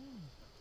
Mm-hmm.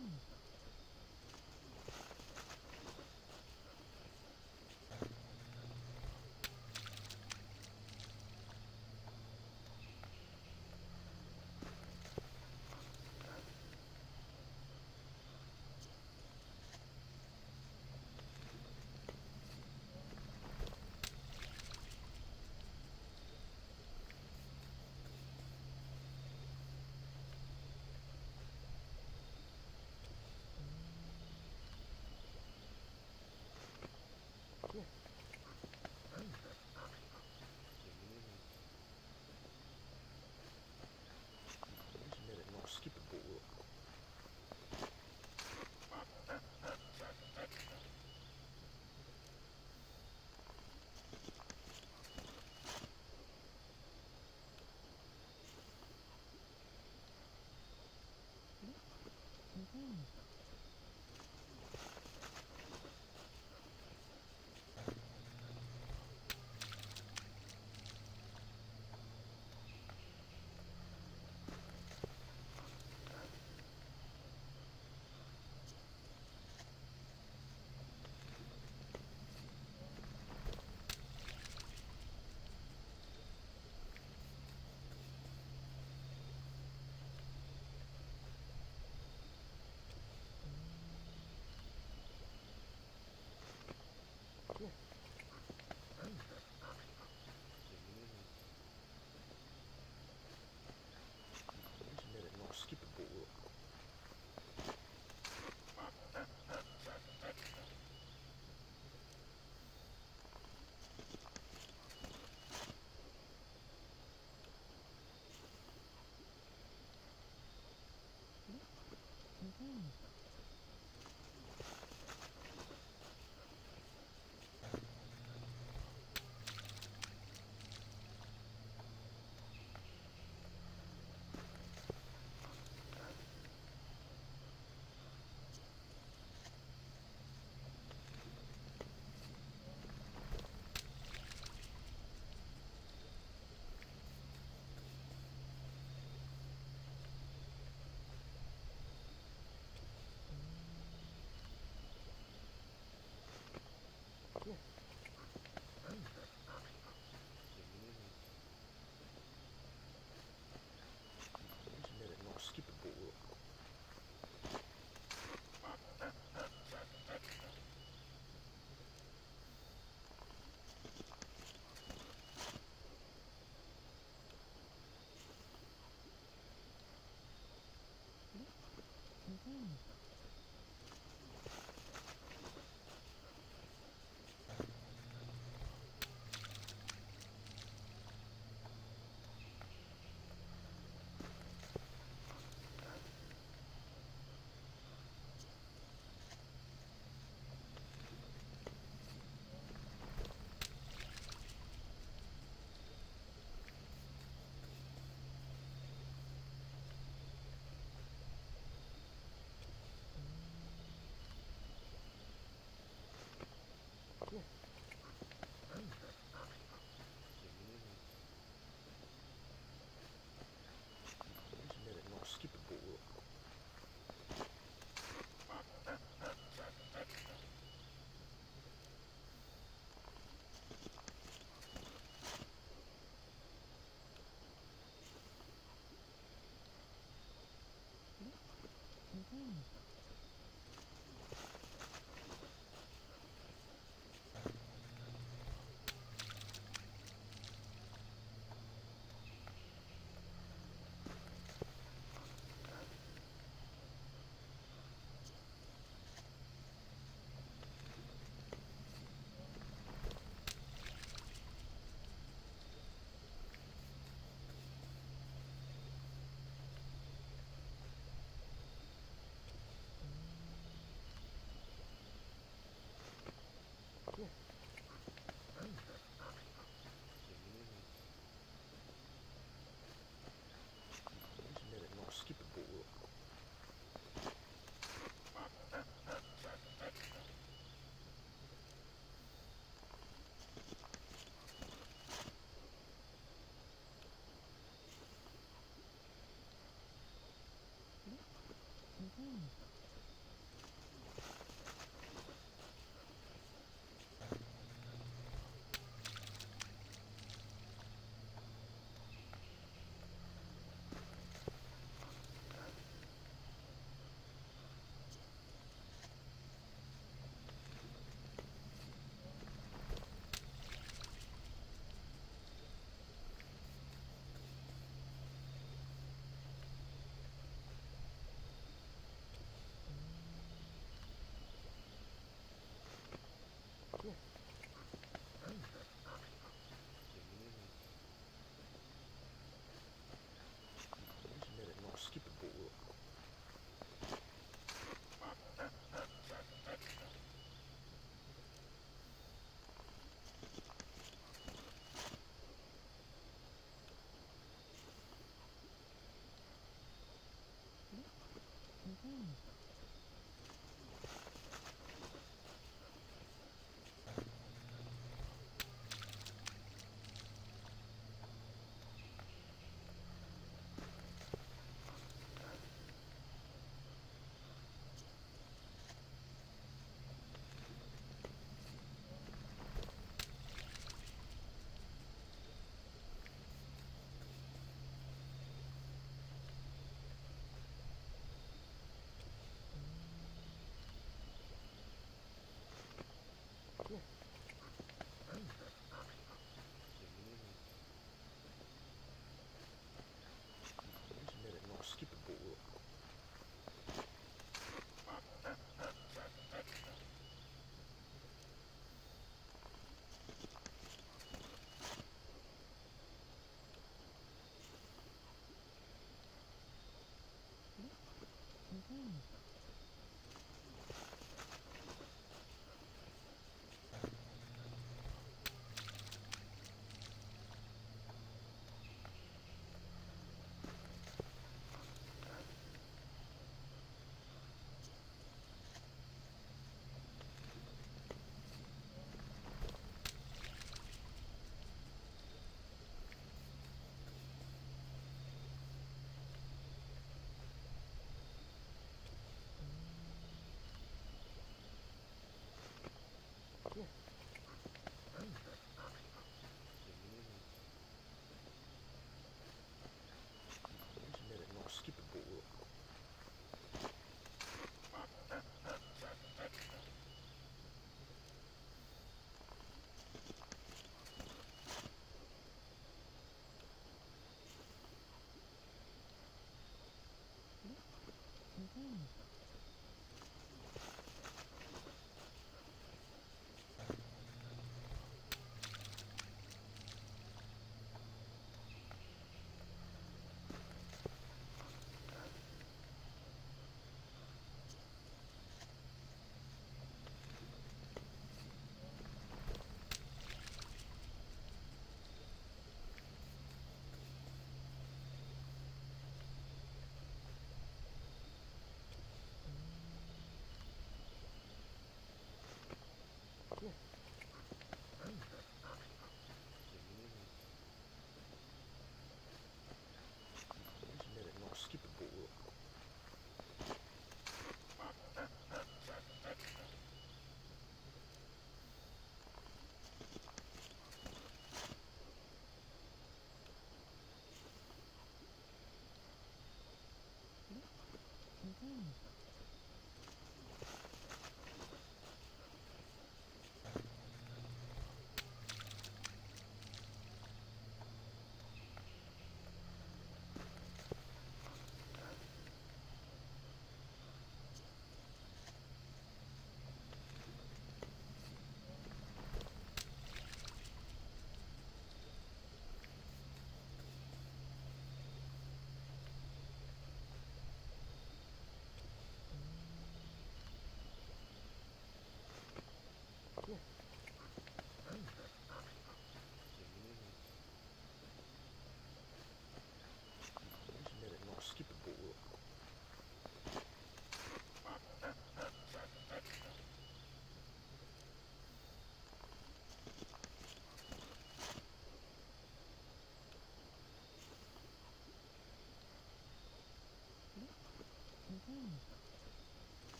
Mm-hmm.